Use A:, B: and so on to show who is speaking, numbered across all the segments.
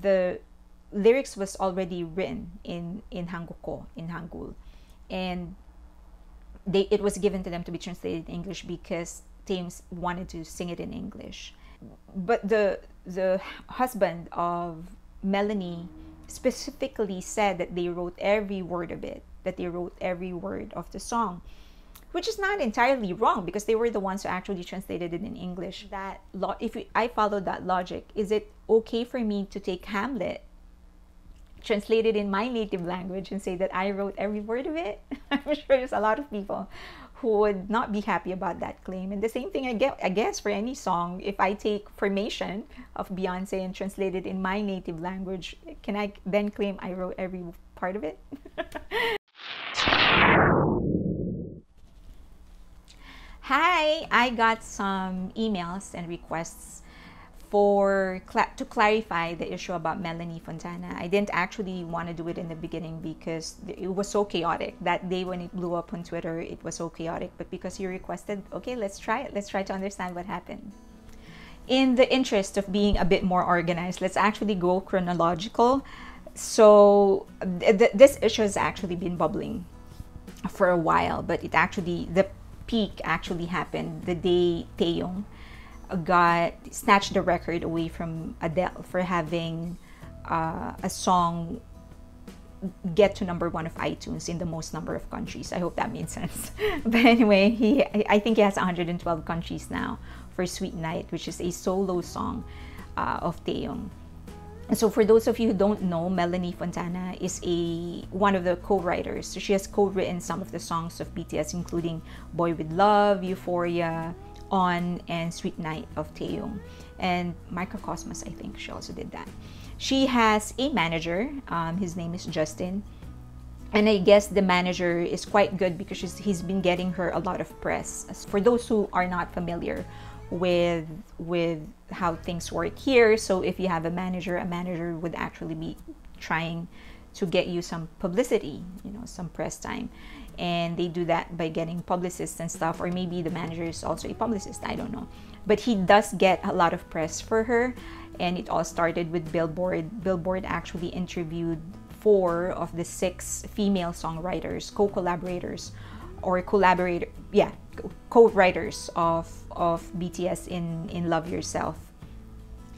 A: the lyrics was already written in in Hangugeo in Hangul, and they it was given to them to be translated in English because Thames wanted to sing it in English. But the the husband of Melanie specifically said that they wrote every word of it, that they wrote every word of the song, which is not entirely wrong because they were the ones who actually translated it in English. That lo- if I follow that logic, is it okay for me to take Hamlet translate it in my native language and say that I wrote every word of it, I'm sure there's a lot of people who would not be happy about that claim. And the same thing I get I guess for any song, if I take formation of Beyonce and translate it in my native language, can I then claim I wrote every part of it? Hi, I got some emails and requests for cl- to clarify the issue about Melanie Fontana. I didn't actually want to do it in the beginning because it was so chaotic. That day when it blew up on Twitter, it was so chaotic. But because you requested, okay, let's try it. Let's try to understand what happened. In the interest of being a bit more organized, let's actually go chronological. So th- this issue has actually been bubbling for a while, but it actually the peak actually happened the day Taehyung got snatched the record away from Adele for having uh, a song get to number one of iTunes in the most number of countries. I hope that made sense. but anyway, he I think he has 112 countries now for Sweet Night, which is a solo song uh, of Taehyung. So for those of you who don't know, Melanie Fontana is a one of the co-writers. So she has co-written some of the songs of BTS, including "Boy with Luv," "Euphoria," on and Sweet Night of Taehyung. And Mikrokosmos, I think she also did that. She has a manager. Um, his name is Justin. And I guess the manager is quite good because he's been getting her a lot of press. For those who are not familiar with with how things work here, so if you have a manager, a manager would actually be trying to get you some publicity, you know, some press time and they do that by getting publicists and stuff or maybe the manager is also a publicist i don't know. But he does get a lot of press for her and it all started with billboard. Billboard actually interviewed four of the six female songwriters co-collaborators or collaborator yeah co-writers of of bts in in love yourself.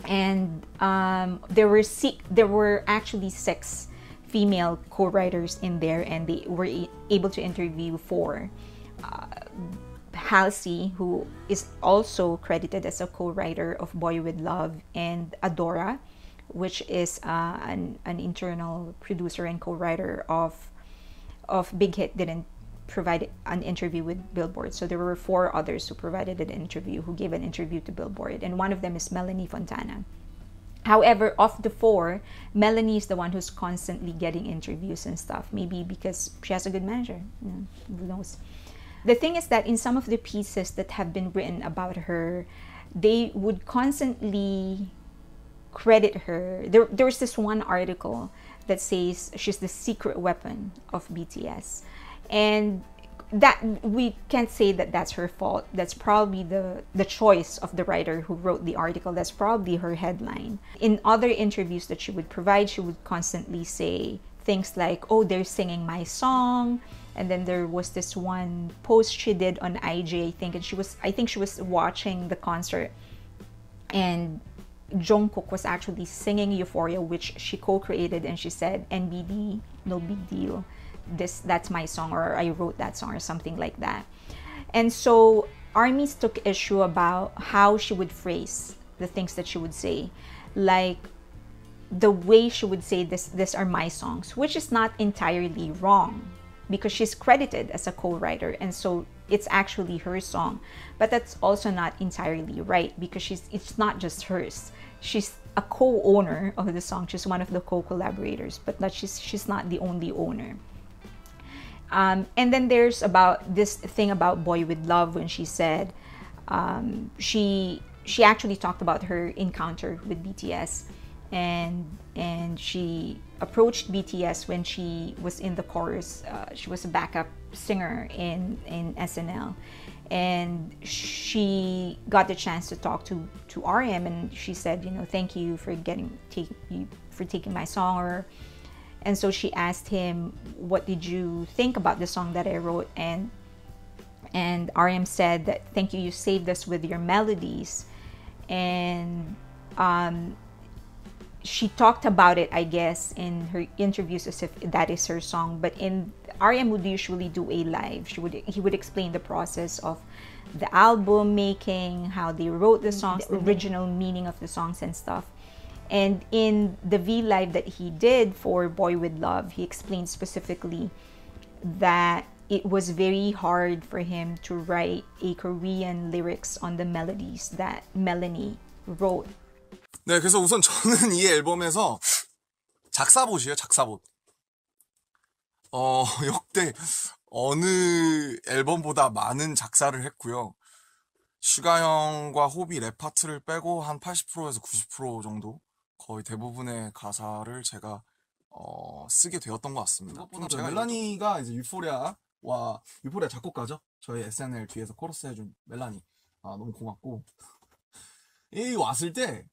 A: And um, there were six, there were actually six female co-writers in there and they were able to interview four uh, halsey who is also credited as a co-writer of boy with luv and adora which is uh, an, an internal producer and co-writer of of big hit didn't provide an interview with billboard. So there were four others who provided an interview who gave an interview to billboard. And one of them is melanie fontana However, of the four, Melanie is the one who's constantly getting interviews and stuff. Maybe because she has a good manager. Who knows? The thing is that in some of the pieces that have been written about her, they would constantly credit her. There, there was this one article that says she's the secret weapon of BTS. And that we can't say that that's her fault. That's probably the the choice of the writer who wrote the article. That's probably her headline. In other interviews that she would provide she would constantly say things like oh they're singing my song. And then there was this one post she did on IG I think and she was I think she was watching the concert. And Jungkook was actually singing Euphoria which she co-created and she said NBD no big deal this that's my song or I wrote that song or something like that. And so armies took issue about how she would phrase the things that she would say. Like the way she would say this these are my songs, which is not entirely wrong because she's credited as a co-writer and so it's actually her song. But that's also not entirely right because she's it's not just hers. She's a co-owner of the song. She's one of the co-collaborators, but that she's she's not the only owner. Um, and then there's about this thing about Boy with Luv when she said um, she she actually talked about her encounter with BTS and and she approached BTS when she was in the chorus. Uh, she was a backup singer in in SNL, and she got the chance to talk to to RM and she said you know thank you for getting take you for taking my song or and so she asked him what did you think about the song that I wrote and and RM said that thank you you saved us with your melodies and um, she talked about it, I guess, in her interviews as if that is her song. But in RM would usually do a live. She would he would explain the process of the album making, how they wrote the songs, the original meaning of the songs and stuff. And in the V Live that he did for Boy with Luv, he explained specifically that it was very hard for him to write a Korean lyrics on the melodies that Melanie wrote.
B: 네, 그래서 우선 저는 이 앨범에서 작사봇이에요, 작사봇. 어, 역대 어느 앨범보다 많은 작사를 했고요. 슈가 형과 호비 랩 파트를 빼고 한 80%에서 90% 정도 거의 대부분의 가사를 제가 어, 쓰게 되었던 것 같습니다. 그것보다 제가 멜라니가 이제 유포리아와 유포리아 작곡가죠. 저희 SNL 뒤에서 코러스 해준 멜라니. 아, 너무 고맙고. 이 왔을 때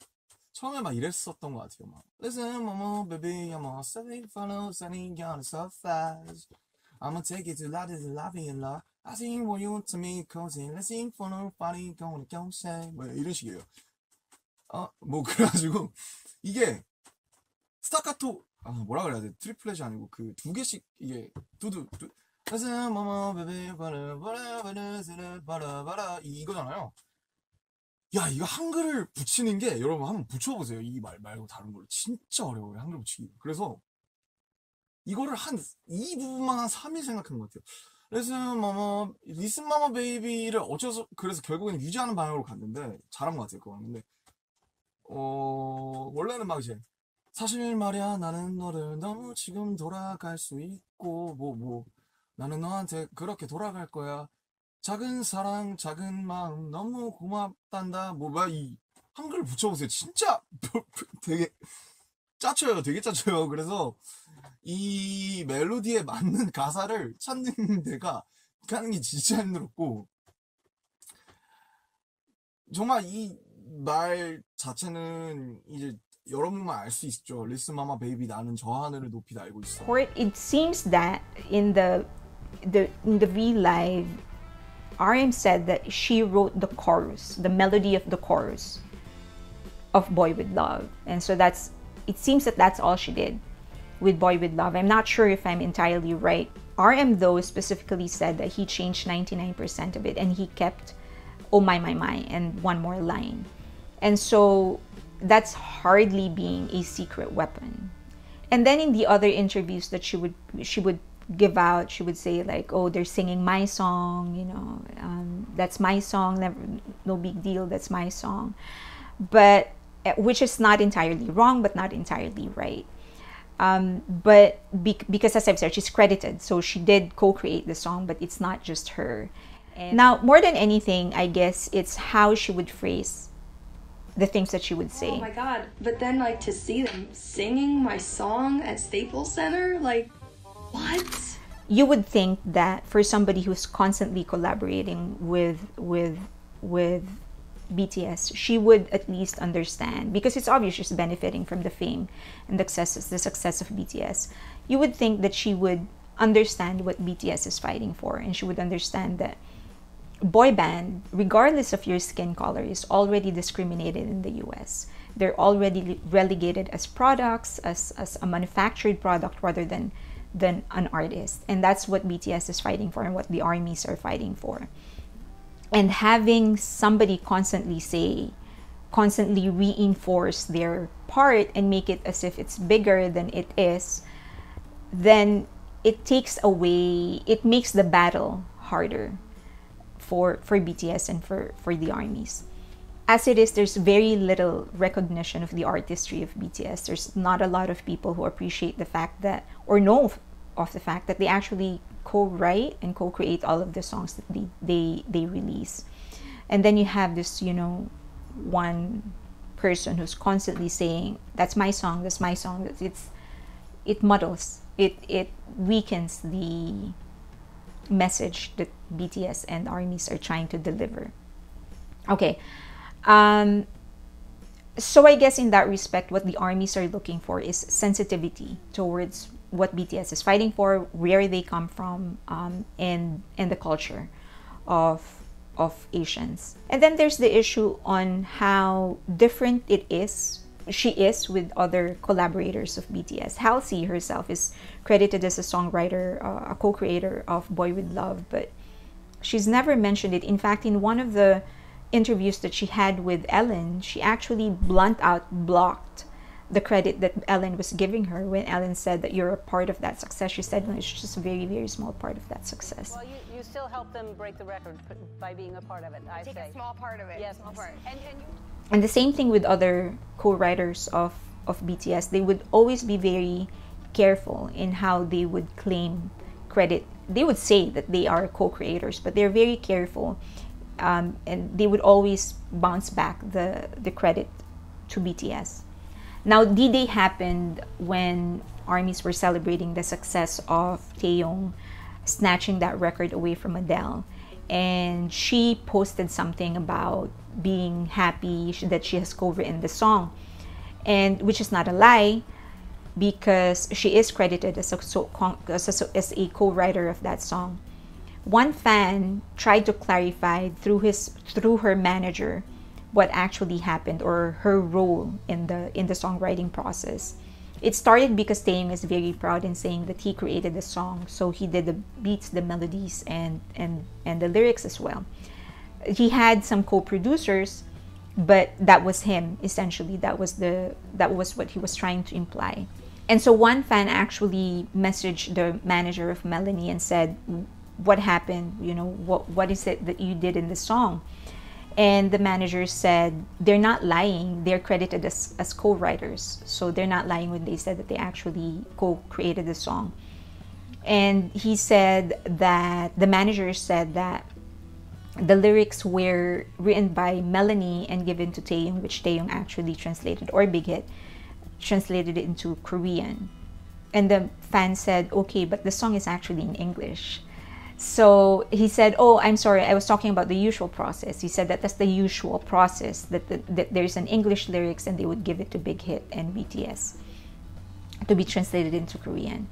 B: 처음에 막 이랬었던 것 같아요. 막 Listen, mama, baby, I'm all follows, I ain't gonna so fast. I'ma take it to la to la in la. I sing what you to me, cozy. Let's sing for no body, going to say. 뭐 이런 식이에요. 아, 뭐 그래가지고 이게 스타카토 아 뭐라 그래야 돼? 트리플렛이 아니고 그 두 개씩 이게 두두 두. 이거잖아요. 야 이거 한글을 붙이는 게 여러분 한번 붙여보세요 이 말 말고 다른 걸로 진짜 어려워요 한글 붙이기 그래서 이거를 한 이 부분만 한 3일 생각한 것 같아요 레슨 마마 리슨 마마 베이비를 어째서 그래서 결국엔 유지하는 방향으로 갔는데 잘한 것 같아요 그거 근데 어 원래는 막 이제 사실 말이야 나는 너를 너무 지금 돌아갈 수 있고 뭐뭐 뭐, 나는 너한테 그렇게 돌아갈 거야 작은 사랑, 작은 마음, 너무 고맙단다. 뭐야, 이 한글 붙여보세요. 진짜 되게 짜쳐요. 되게 짜쳐요. 그래서 이 멜로디에 맞는 가사를 찾는 데가 가는 게 진짜 힘들었고, 정말 이 말 자체는 이제 여러분만 알 수 있죠. 리스 마마 베이비 나는 저 하늘을 높이 날고 있어.
A: Or it seems that in the the in the V live RM said that she wrote the chorus, the melody of the chorus of Boy with Luv. And so that's it seems that that's all she did with Boy with Luv. I'm not sure if I'm entirely right. RM though specifically said that he changed 99% of it and he kept Oh My My My and one more line. And so that's hardly being a secret weapon. And then in the other interviews that she would she would give out she would say like oh they're singing my song you know um, that's my song never no big deal that's my song. But eh, which is not entirely wrong but not entirely right. Um, but be- because as i've said she's credited so she did co-create the song but it's not just her. And now more than anything i guess it's how she would phrase the things that she would say. Oh
C: my god. But then like to see them singing my song at Staples Center, like what?
A: You would think that for somebody who's constantly collaborating with with with BTS, she would at least understand because it's obvious she's benefiting from the fame and the success, the success of BTS. You would think that she would understand what BTS is fighting for, and she would understand that boy band, regardless of your skin color, is already discriminated in the US. They're already relegated as products, as, as a manufactured product rather than than an artist. And that's what BTS is fighting for and what the armies are fighting for. And having somebody constantly say, constantly reinforce their part and make it as if it's bigger than it is, then it takes away, it makes the battle harder for, for BTS and for, for the armies as it is, there's very little recognition of the artistry of BTS. There's not a lot of people who appreciate the fact that, or know of the fact that they actually co-write and co-create all of the songs that they, they, they release. And then you have this, you know, one person who's constantly saying, that's my song, that's my song. It's, it muddles, it, it weakens the message that BTS and armies are trying to deliver. Okay. Um, so I guess in that respect, what the armies are looking for is sensitivity towards what BTS is fighting for, where they come from, um, and and the culture of of Asians. And then there's the issue on how different it is she is with other collaborators of BTS. Halsey herself is credited as a songwriter, uh, a co-creator of Boy with Luv, but she's never mentioned it. In fact, in one of the interviews that she had with Ellen, she actually blunt out blocked the credit that Ellen was giving her when Ellen said that you're a part of that success. She said, no, it's just a very, very small part of that success.
D: Well, you, you still help them break the record by being a part of it, I
E: Take
D: say.
E: a small part of it.
D: Yes,
E: small part.
D: And, and you,
A: and the same thing with other co-writers of, of BTS. They would always be very careful in how they would claim credit. They would say that they are co-creators, but they're very careful, um, and they would always bounce back the the credit to BTS. Now, D-Day happened when armies were celebrating the success of Taehyung snatching that record away from Adele. And she posted something about being happy that she has co-written the song. And which is not a lie because she is credited as a, as a, co-writer of that song. One fan tried to clarify through his through her manager what actually happened or her role in the in the songwriting process. It started because Taehyung is very proud in saying that he created the song, so he did the beats, the melodies, and and and the lyrics as well. He had some co-producers, but that was him essentially. That was the that was what he was trying to imply. And so one fan actually messaged the manager of Melanie and said, "What happened? You know, what what is it that you did in the song?" and the manager said they're not lying they're credited as, as co-writers so they're not lying when they said that they actually co-created the song and he said that the manager said that the lyrics were written by Melanie and given to Taehyung which Taehyung actually translated or Big Hit translated it into Korean and the fan said okay but the song is actually in English so he said, "Oh, I'm sorry. I was talking about the usual process." He said that that's the usual process that, the, that there's an English lyrics and they would give it to Big Hit and BTS to be translated into Korean.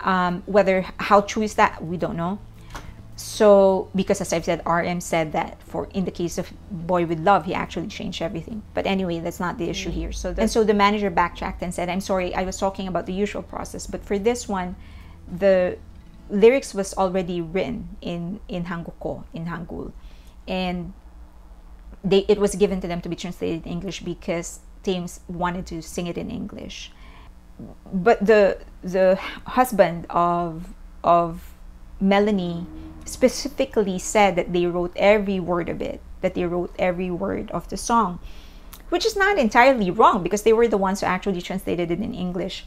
A: Um, whether how true is that, we don't know. So because as I've said, RM said that for in the case of Boy with Luv, he actually changed everything. But anyway, that's not the mm. issue here. So and so the manager backtracked and said, "I'm sorry. I was talking about the usual process, but for this one, the lyrics was already written in in Hangugeo in Hangul, and they it was given to them to be translated in English because Thames wanted to sing it in English. But the the husband of of Melanie specifically said that they wrote every word of it, that they wrote every word of the song, which is not entirely wrong because they were the ones who actually translated it in English.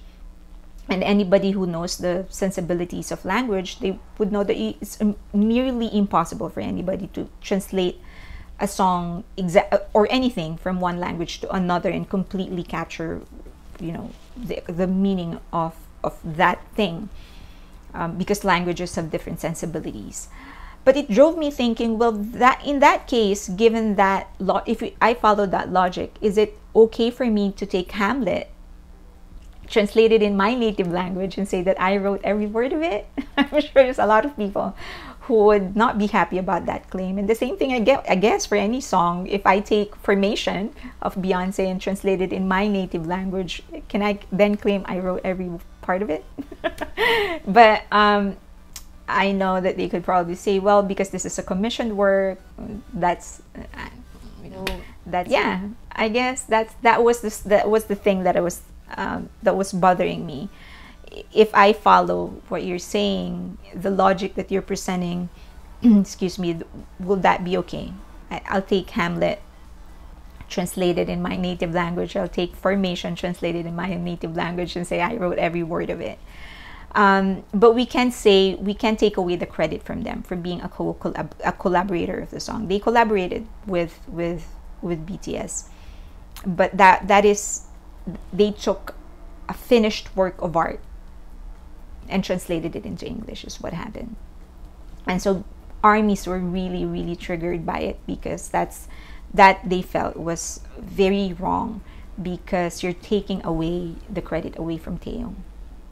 A: And anybody who knows the sensibilities of language they would know that it's nearly impossible for anybody to translate a song exa- or anything from one language to another and completely capture you know the, the meaning of of that thing um, because languages have different sensibilities but it drove me thinking well that in that case given that lo- if i follow that logic is it okay for me to take hamlet translate it in my native language and say that I wrote every word of it, I'm sure there's a lot of people who would not be happy about that claim. And the same thing I get I guess for any song, if I take Formation of Beyonce and translate it in my native language, can I then claim I wrote every part of it? but um, I know that they could probably say, well, because this is a commissioned work, that's uh, you know, that's yeah. I guess that's that was the that was the thing that I was um, that was bothering me. If I follow what you're saying, the logic that you're presenting, excuse me, will that be okay? I, I'll take Hamlet translated in my native language. I'll take Formation translated in my native language and say I wrote every word of it. Um, but we can say we can take away the credit from them for being a, co- a collaborator of the song. They collaborated with with with BTS, but that that is they took a finished work of art and translated it into English is what happened. And so armies were really really triggered by it because that's that they felt was very wrong because you're taking away the credit away from Taehyung.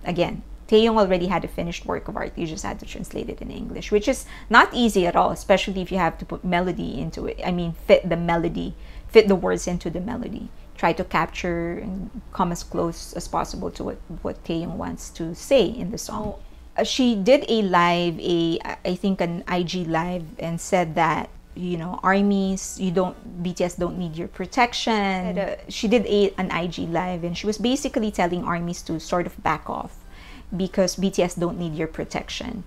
A: Again, Taehyung already had a finished work of art. You just had to translate it in English, which is not easy at all, especially if you have to put melody into it. I mean, fit the melody, fit the words into the melody. Try to capture and come as close as possible to what, what Taehyung wants to say in the song. Uh, she did a live, a I think an IG live, and said that you know armies you don't bts don't need your protection. And, uh, she did a, an ig live and she was basically telling armies to sort of back off because bts don't need your protection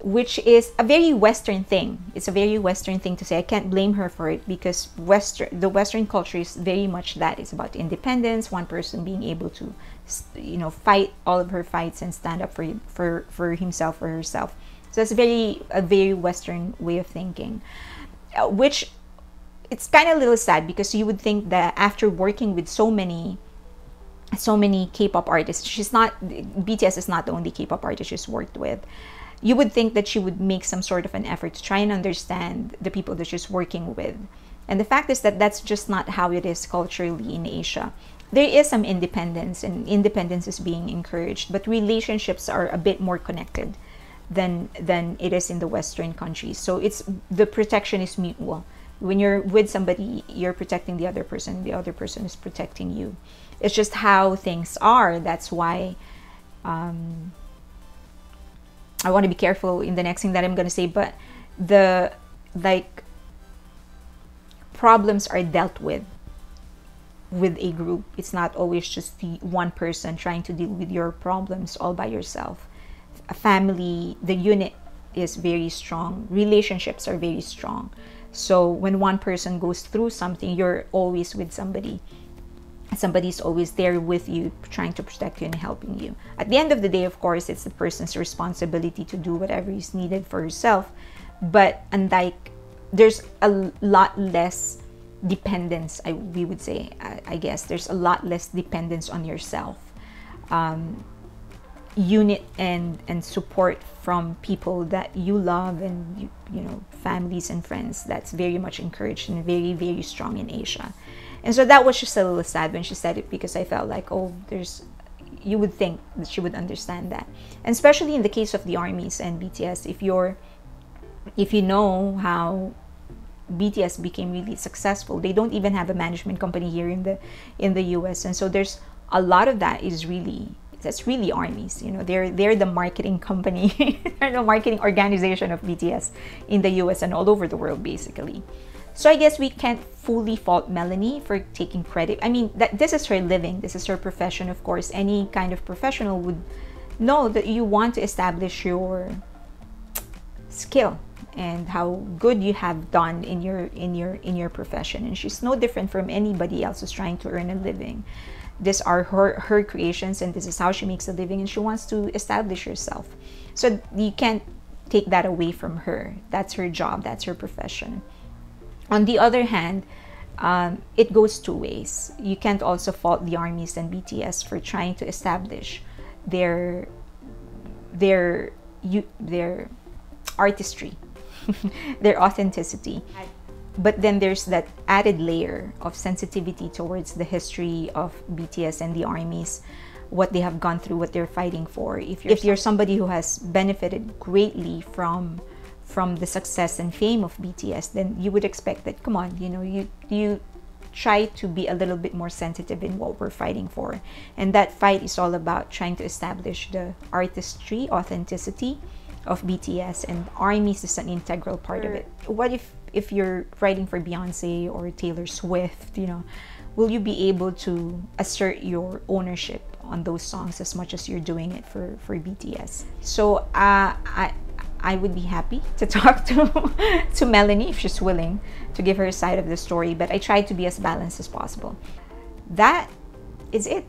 A: which is a very western thing. It's a very western thing to say. I can't blame her for it because western the western culture is very much that. It's about independence one person being able to you know fight all of her fights and stand up for for for himself or herself. So it's very a very western way of thinking Uh, which it's kind of a little sad because you would think that after working with so many so many K-pop artists, she's not BTS is not the only K-pop artist she's worked with. You would think that she would make some sort of an effort to try and understand the people that she's working with. And the fact is that that's just not how it is culturally in Asia. There is some independence, and independence is being encouraged, but relationships are a bit more connected than than it is in the western countries. So it's the protection is mutual. When you're with somebody you're protecting the other person the other person is protecting you. It's just how things are. That's why um, i want to be careful in the next thing that i'm going to say but the like problems are dealt with with a group. It's not always just the one person trying to deal with your problems all by yourself a family, the unit is very strong. Relationships are very strong. So when one person goes through something, you're always with somebody. Somebody's always there with you, trying to protect you and helping you. At the end of the day, of course, it's the person's responsibility to do whatever is needed for herself. But unlike, there's a lot less dependence, I, we would say, I, I guess. There's a lot less dependence on yourself. Um, unit and and support from people that you love and you, you know families and friends that's very much encouraged and very very strong in asia. And so that was just a little sad when she said it because i felt like oh there's you would think that she would understand that. And especially in the case of the armies and bts if you're if you know how bts became really successful they don't even have a management company here in the in the us and so there's a lot of that is really that's really armies you know. They're they're the marketing company they're the marketing organization of bts in the us and all over the world basically. So i guess we can't fully fault melanie for taking credit. I mean that this is her living. This is her profession of course. Any kind of professional would know that you want to establish your skill and how good you have done in your in your in your profession. And she's no different from anybody else who's trying to earn a living these are her her creations and this is how she makes a living and she wants to establish herself. So you can't take that away from her. That's her job. That's her profession. On the other hand um, it goes two ways. You can't also fault the armies and bts for trying to establish their their you their artistry their authenticity but then there's that added layer of sensitivity towards the history of BTS and the armies, what they have gone through, what they're fighting for. If you're, if you're somebody who has benefited greatly from from the success and fame of BTS, then you would expect that come on, you know, you you try to be a little bit more sensitive in what we're fighting for. And that fight is all about trying to establish the artistry, authenticity of BTS and armies is an integral part of it. What if if you're writing for Beyonce or Taylor Swift, you know, will you be able to assert your ownership on those songs as much as you're doing it for for BTS? So uh, I I would be happy to talk to to Melanie if she's willing to give her side of the story, but I try to be as balanced as possible. That is it.